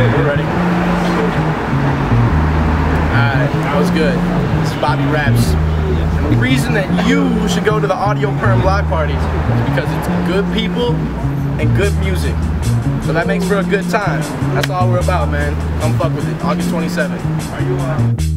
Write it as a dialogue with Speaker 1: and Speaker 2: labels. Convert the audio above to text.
Speaker 1: We're ready. Alright, that was good. This is Bobby Raps. And the reason that you should go to the Audio Perm Live parties is because it's good people and good music. So that makes for a good time. That's all we're about, man. Come fuck with it. August 27th. Are you uh